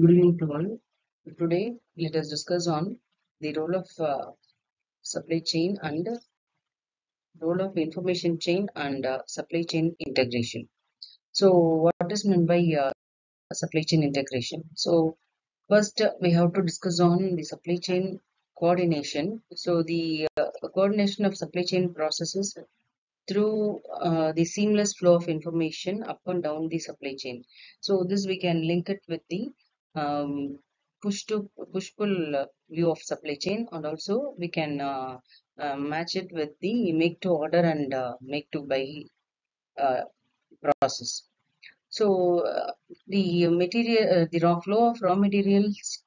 Good evening to all. Today, let us discuss on the role of uh, supply chain and role of information chain and uh, supply chain integration. So, what is meant by uh, supply chain integration? So, first uh, we have to discuss on the supply chain coordination. So, the uh, coordination of supply chain processes through uh, the seamless flow of information up and down the supply chain. So this we can link it with the um, push to push pull view of supply chain and also we can uh, uh, match it with the make to order and uh, make to buy uh, process. So uh, the material, uh, the raw flow of raw materials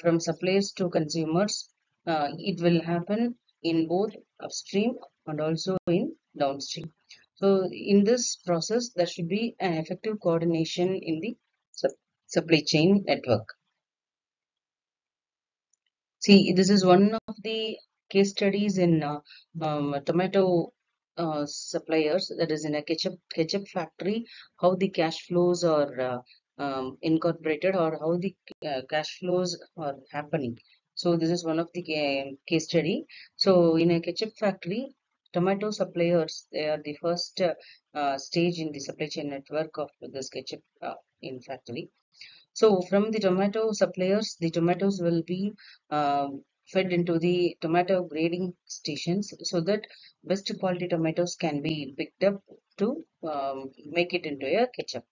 from suppliers to consumers, it will happen in both upstream and also in downstream. So in this process, there should be an effective coordination in the supply chain network. See, this is one of the case studies in uh, um, tomato uh, suppliers, that is in a ketchup ketchup factory, how the cash flows are uh, um, incorporated or how the uh, cash flows are happening. So this is one of the ca- case study. So in a ketchup factory, tomato suppliers, they are the first uh, stage in the supply chain network of this ketchup uh, in factory. So from the tomato suppliers, the tomatoes will be um, fed into the tomato grading stations so that best quality tomatoes can be picked up to um, make it into a ketchup.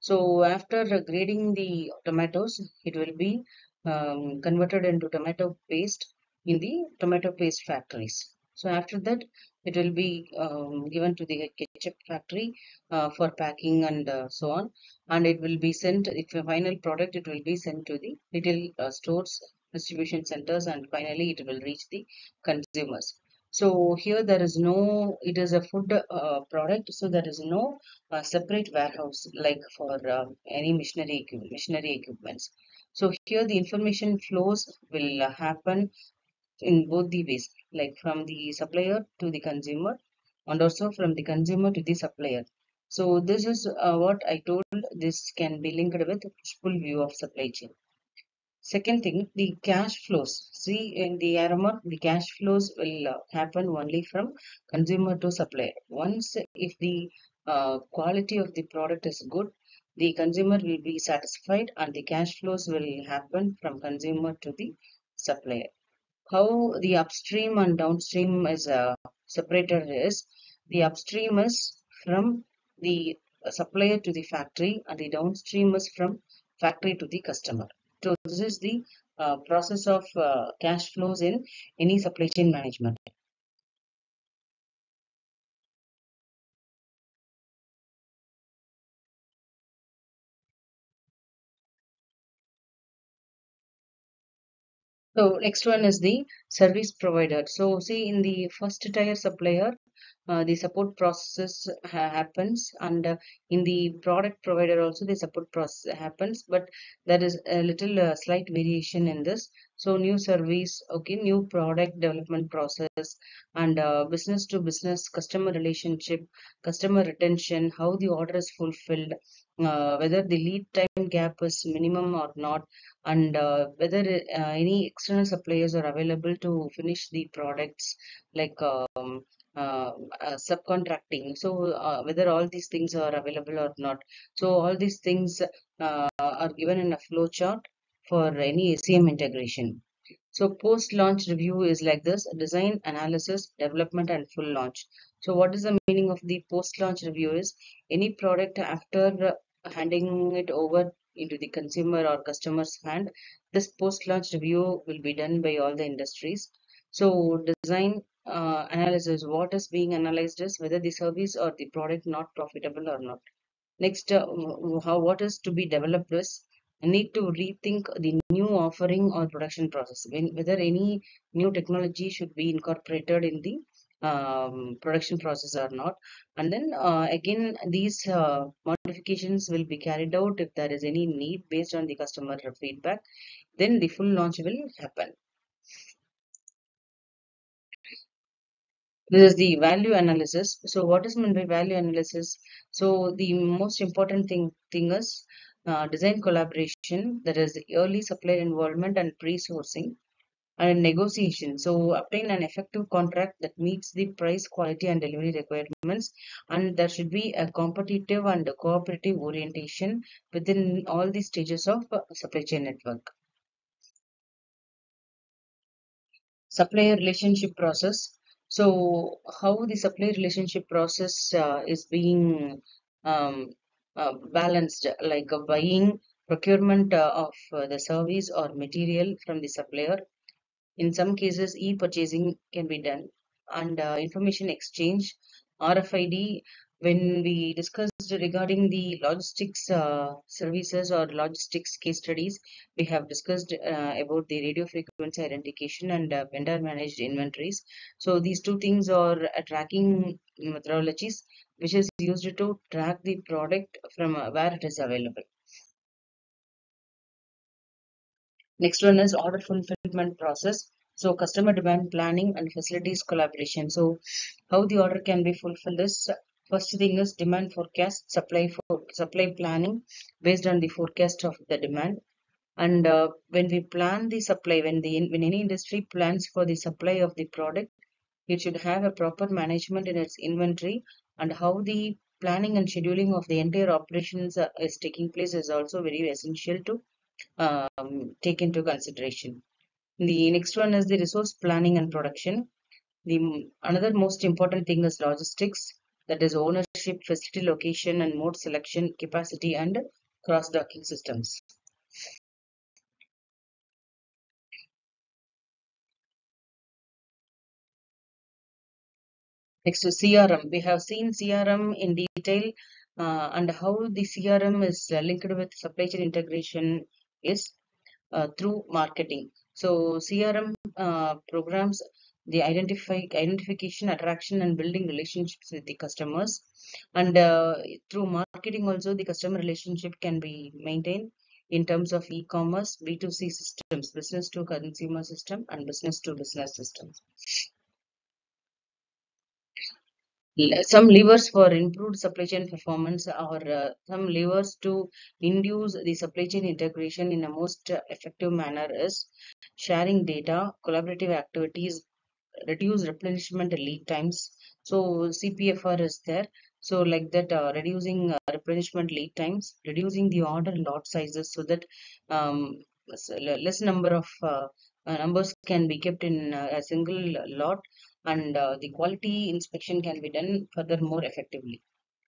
So after grading the tomatoes, it will be um, converted into tomato paste in the tomato paste factories. So after that, it will be um, given to the ketchup factory uh, for packing and uh, so on. And it will be sent, if a final product, it will be sent to the retail uh, stores, distribution centers, and finally it will reach the consumers. So here there is no, it is a food uh, product, so there is no uh, separate warehouse like for uh, any machinery machinery equipments. So here the information flows will happen in both the ways, like from the supplier to the consumer and also from the consumer to the supplier. So this is uh, what I told. This can be linked with push-pull view of supply chain. Second thing, the cash flows. See, in the aroma, the cash flows will uh, happen only from consumer to supplier. Once, if the uh, quality of the product is good, the consumer will be satisfied and the cash flows will happen from consumer to the supplier. How the upstream and downstream is uh, separated is, the upstream is from the supplier to the factory and the downstream is from factory to the customer. So this is the uh, process of uh, cash flows in any supply chain management. So next one is the service provider. So see in the first tier supplier, uh, the support process ha happens and uh, in the product provider also the support process happens but there is a little uh, slight variation in this so new service okay new product development process and uh, business to business customer relationship customer retention how the order is fulfilled uh, whether the lead time gap is minimum or not and uh, whether uh, any external suppliers are available to finish the products like um, uh, uh, subcontracting. So uh, whether all these things are available or not. So all these things are given in a flow chart for any SCM integration. So post-launch review is like this, design, analysis, development and full launch. So what is the meaning of the post-launch review is any product after handing it over into the consumer or customer's hand, this post-launch review will be done by all the industries. So design uh, analysis, what is being analyzed is whether the service or the product not profitable or not. Next, uh, how what is to be developed is need to rethink the new offering or production process. When, whether any new technology should be incorporated in the um, production process or not. And then uh, again, these uh, modifications will be carried out if there is any need based on the customer feedback. Then the full launch will happen. This is the value analysis. So what is meant by value analysis? So the most important thing thing is uh, design collaboration, that is early supplier involvement and pre-sourcing, and negotiation. So obtain an effective contract that meets the price, quality, and delivery requirements. And there should be a competitive and cooperative orientation within all the stages of uh, supply chain network. Supplier relationship process. So how the supplier relationship process uh, is being um, uh, balanced, like buying procurement uh, of uh, the service or material from the supplier in some cases, e-purchasing can be done and uh, information exchange, RFID, when we discussed regarding the logistics uh, services or logistics case studies, we have discussed uh, about the radio frequency identification and uh, vendor managed inventories. So these two things are tracking methodologies which is used to track the product from uh, where it is available. Next one is order fulfillment process. So customer demand planning and facilities collaboration. So how the order can be fulfilled is first thing is demand forecast, supply for supply planning based on the forecast of the demand. And uh, when we plan the supply, when the when any industry plans for the supply of the product, it should have a proper management in its inventory and how the planning and scheduling of the entire operations uh, is taking place is also very essential to um, take into consideration. The next one is the resource planning and production. The another most important thing is logistics, that is ownership, facility location, and mode selection, capacity, and cross-docking systems. Next to CRM. We have seen CRM in detail uh, and how the CRM is linked with supply chain integration is uh, through marketing. So CRM uh, programs the identify identification, attraction, and building relationships with the customers. And uh, through marketing also the customer relationship can be maintained in terms of e-commerce, B2C systems, business to consumer system, and business to business systems some levers for improved supply chain performance or uh, some levers to induce the supply chain integration in a most effective manner is sharing data, collaborative activities, reduce replenishment lead times. So CPFR is there. So like that, uh, reducing uh, replenishment lead times, reducing the order lot sizes so that um, less number of uh, uh, numbers can be kept in uh, a single lot and uh, the quality inspection can be done further more effectively.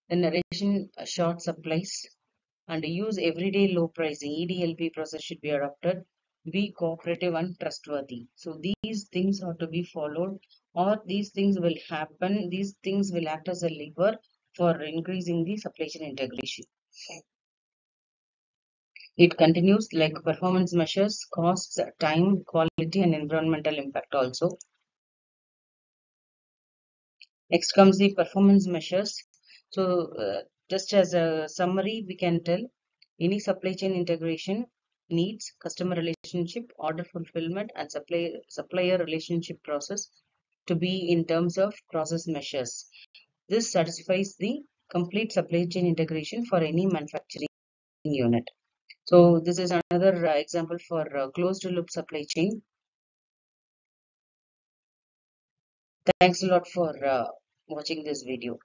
The narration uh, short supplies and use everyday low pricing EDLP process should be adopted. Be cooperative and trustworthy. So these things are to be followed or these things will happen. These things will act as a lever for increasing the supply chain integration. It continues like performance measures, costs, time, quality and environmental impact also. Next comes the performance measures. So uh, just as a summary, we can tell any supply chain integration needs customer relationship, order fulfillment and supply, supplier relationship process to be in terms of process measures. This satisfies the complete supply chain integration for any manufacturing unit. So this is another uh, example for uh, closed loop supply chain. Thanks a lot for uh, watching this video.